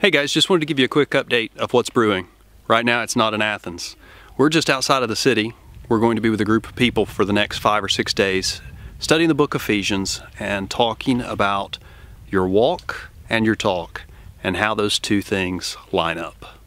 Hey guys, just wanted to give you a quick update of what's brewing. Right now it's not in Athens. We're just outside of the city. We're going to be with a group of people for the next five or six days studying the book Ephesians and talking about your walk and your talk and how those two things line up.